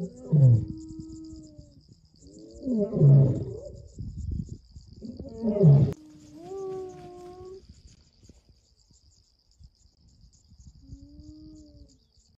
Mm-hmm.